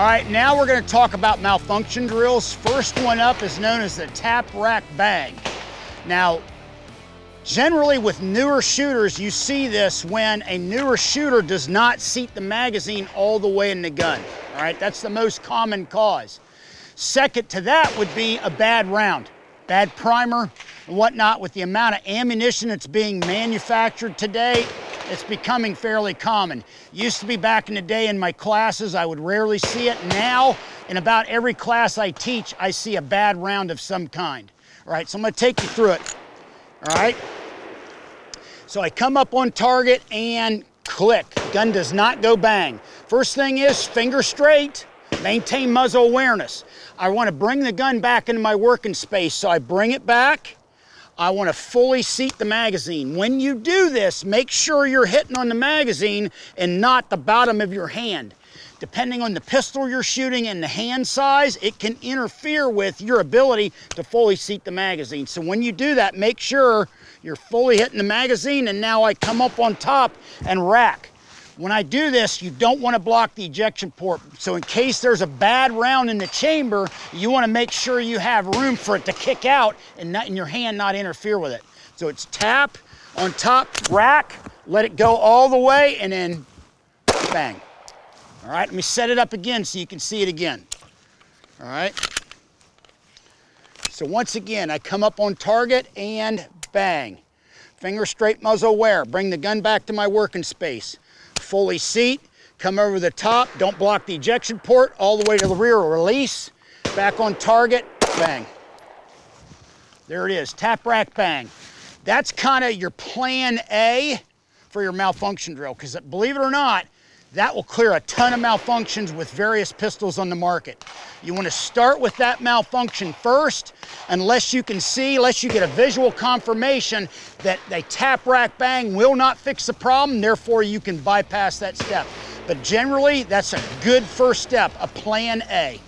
All right, now we're gonna talk about malfunction drills. First one up is known as the tap rack bang. Now, generally with newer shooters, you see this when a newer shooter does not seat the magazine all the way in the gun. All right, that's the most common cause. Second to that would be a bad round, bad primer and whatnot. With the amount of ammunition that's being manufactured today, it's becoming fairly common. Used to be back in the day in my classes, I would rarely see it. Now, in about every class I teach, I see a bad round of some kind. All right, so I'm gonna take you through it. All right? So I come up on target and click. Gun does not go bang. First thing is finger straight, maintain muzzle awareness. I want to bring the gun back into my working space, so I bring it back. I want to fully seat the magazine. When you do this, make sure you're hitting on the magazine and not the bottom of your hand. Depending on the pistol you're shooting and the hand size, it can interfere with your ability to fully seat the magazine. So when you do that, make sure you're fully hitting the magazine and now I come up on top and rack. When I do this, you don't want to block the ejection port. So in case there's a bad round in the chamber, you want to make sure you have room for it to kick out and, not, and your hand not interfere with it. So it's tap on top, rack, let it go all the way, and then bang. All right, let me set it up again so you can see it again. All right. So once again, I come up on target and bang. Finger straight muzzle wear. Bring the gun back to my working space fully seat, come over the top, don't block the ejection port, all the way to the rear, release, back on target, bang. There it is, tap rack bang. That's kind of your plan A for your malfunction drill, because believe it or not, that will clear a ton of malfunctions with various pistols on the market. You want to start with that malfunction first, unless you can see, unless you get a visual confirmation that a tap rack bang will not fix the problem, therefore you can bypass that step. But generally, that's a good first step, a plan A.